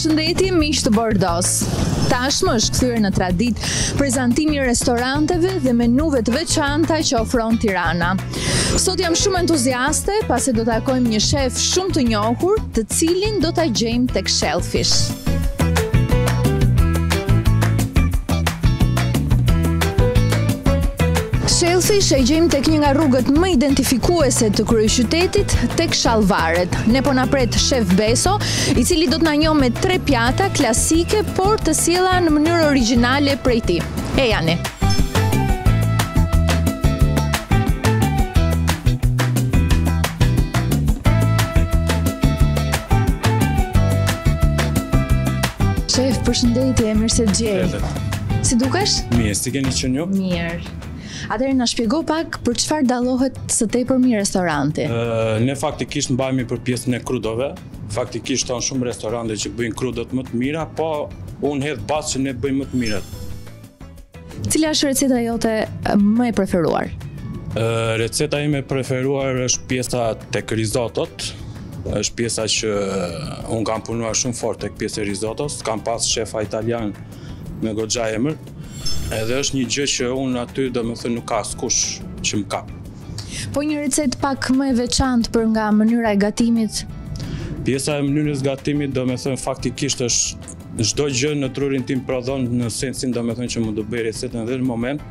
Përshëndetje miq të Bordos. Tashmë është kthyer në traditë prezantimi i restoranteve dhe menuve të veçanta që ofron Tirana. Sot jam shumë entuziaste pasi do të takojmë një shef shumë të njohur, të cilin do ta gjejmë tek Shellfish. Shellfish e gjejmë tek një nga rrugët më identifikuese të kryeqytetit tek Shallvaret. Ne po na pret shef Beso, i cili do të na njohë me tre pjata klasike, por të sjella në mënyrë origjinale prej tij. Ejani. Përshëndetje, mirë se të gjej. Si dukesh? Mirë, si keni qenë ju? Mirë. Atëherë na shpjego pak për çfarë dallohet së tepërmi restoranti. Ëh, ne faktikisht mbahemi për pjesën e krudove. Faktikisht janë shumë restorante që bëjnë krudot më të mira, po unë hedh bast që ne bëjmë më të mirat. Cila është receta jote më e preferuar? Receta ime e preferuar është pjesa tek rizotot, është pjesa që unë kam punuar shumë fort tek pjesa e rizotos, kam pas shefa italianë me goxha emër, edhe është një gjë që unë aty domethënë nuk ka askush që më kap. Po një recetë pak më e veçantë për nga mënyra e gatimit? Pjesa e mënyrës gatimit domethënë faktikisht është Çdo gjë në trurin tim prodhon në sensin domethënë që mund të bëjë recetën dhe në moment.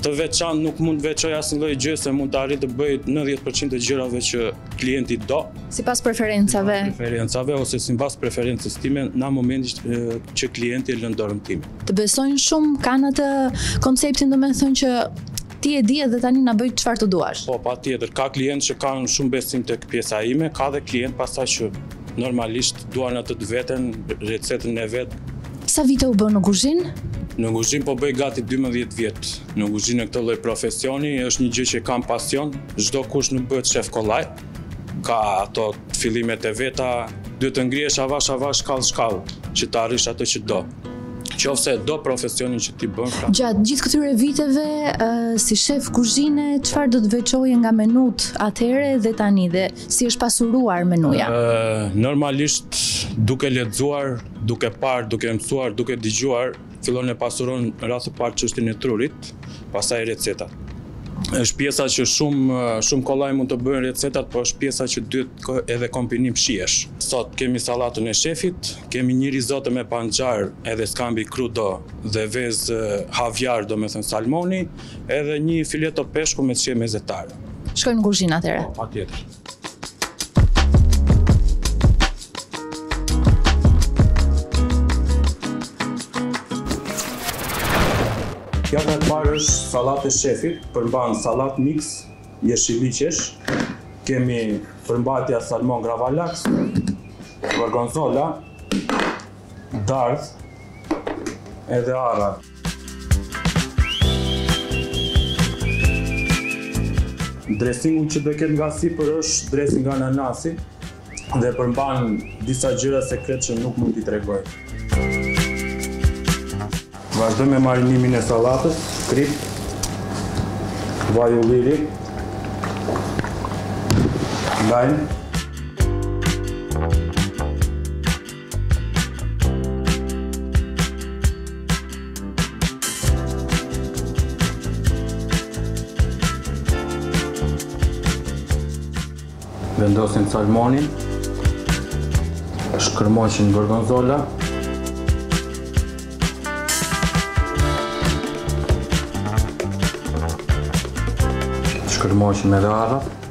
Të veçantë nuk mund të veçoj asnjë lloj gjëje se mund të arrij të bëj 90% të gjërave që klienti do. Sipas preferencave? Sipas preferencave ose sipas preferencës time në momentin që klienti e lë në dorën time. Të besojnë shumë kanë atë konceptin domethënë që ti e di edhe tani na bëj çfarë të duash. Po, patjetër, ka klientë që kanë shumë besim tek pjesa ime, ka dhe klientë pastaj që Normalisht duan atë të vetën, recetën e vet. Sa vite u bënë në kuzhinë? Në kuzhinë po bëj gati 12 vjet. Në kuzhinë këtë lloj profesioni është një gjë që kam pasion, çdokush nuk bëhet shef kollaj. Ka ato fillimet e veta, duhet të ngrihesh avash avash shkallë shkallë që të arrish atë që do qoftë se do profesionin që ti bën. Pra. Gjatë gjithë këtyre viteve uh, si shef kuzhine, çfarë do të veçoje nga menut atëherë dhe tani dhe Si është pasuruar menuja? Normalisht, duke lexuar, duke parë, duke mësuar, duke digjuar, fillon e pasuron radhë të parë çështjen e trurit, pastaj recetat është pjesa që shumë, shumë kolaj mund të bëjnë recetat, po është pjesa që duhet edhe kombinim shijesh. Sot kemi sallatën e shefit, kemi një rizoto me panxar edhe skampi krudo dhe vezë havjar, domethënë salmoni, Edhe një fileto peshku me ca meze. Shkojmë në kuzhinë atëherë. Po, patjetër. Pjata e parë është sallatë e shefit, përmban sallatë mix, jeshillëqesh, kemi përmbajtja salmon gravlax, gorgonzola, dardhë, edhe arra. Dresingu që do ketë nga sipër është dresing ananasi dhe përmban disa gjëra sekrete që nuk mund t'i tregoj. Vazhdojmë me marinimin e sallatës, kripë, vaj ulliri, lajm, vendosim salmonin shkërmoqim gorgonzola shkërmoqim edhe arrat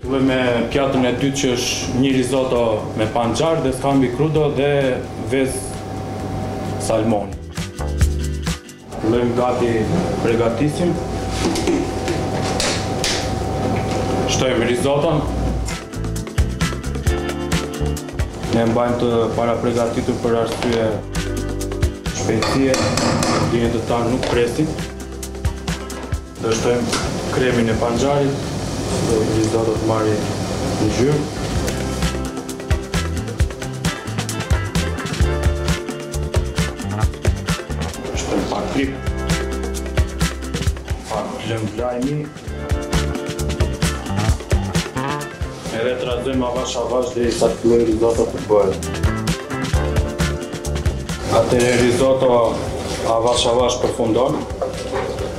Fillojmë me pjatën e dytë që është një risotto me panxhar dhe skampi crudo dhe vezë salmoni. Fillojmë ta pregatisim. Shtojmë risotton. Ne e mbajmë të parapregatitur për arsye shpejtësie, klientët tanë nuk presin. Do shtojmë kremin e panxharit, dhe risotto do të marrë ngjyrë. Pak kripë. Pak lëng lajmi. Edhe trazojmë avash avash derisa të fillojë risotto të bëhet. Atëherë risotto avash avash përfundon.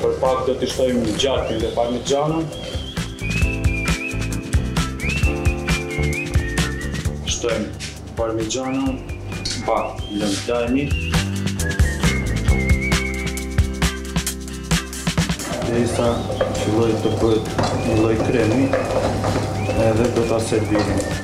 Për pak do t'i shtojmë gjalpin dhe parmigianon. Shtojmë parmigianon, pak lëng lajmi. Derisa të fillojë të bëhet një lloj kremi, edhe do ta servirim.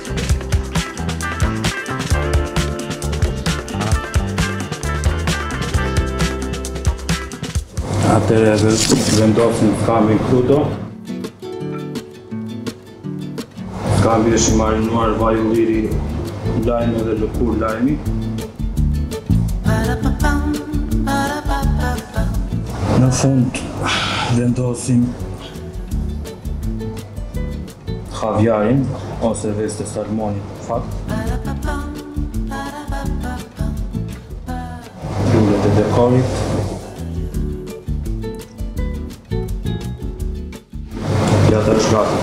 Atëherë edhe vendosim gamberin krudo. Gamberi është i marinuar vaj ulliri, lajm dhe lëkurë lajmi. Në fund vendosim Havjarin ose vezët e salmonit Lulet e dekorit Pjata është gati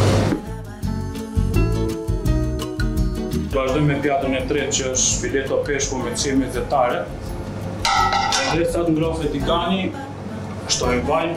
Vazhdojmë me pjatën e tretë që është fileto peshku me çime detare Dhe sa të ngrohet tigani, shtojmë vajin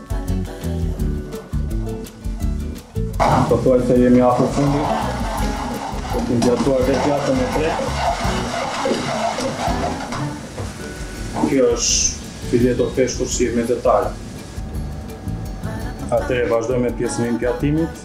Pothuajse jemi afër fundit. Duke gatuar dhe pjatën e tretë. Kjo është fileto peshku çime detare. Atëherë vazhdojmë me pjesën e impiatimit.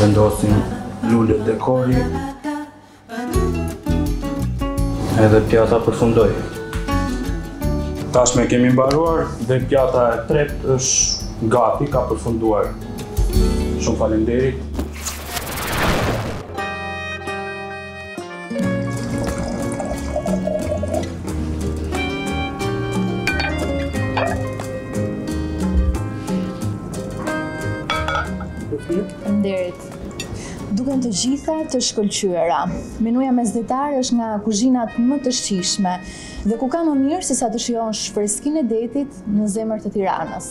Vendosim lulet e dekorit. Edhe pjata përfundoi. Tashmë kemi mbaruar dhe pjata e tretë është gati, ka përfunduar. Shumë faleminderit. Faleminderit. Duken të gjitha të shkëlqyera. Menuja mesdhetare është nga kuzhinat më të shijshme dhe ku ka më mirë sesa të shijosh freskinë e detit në zemër të Tiranës.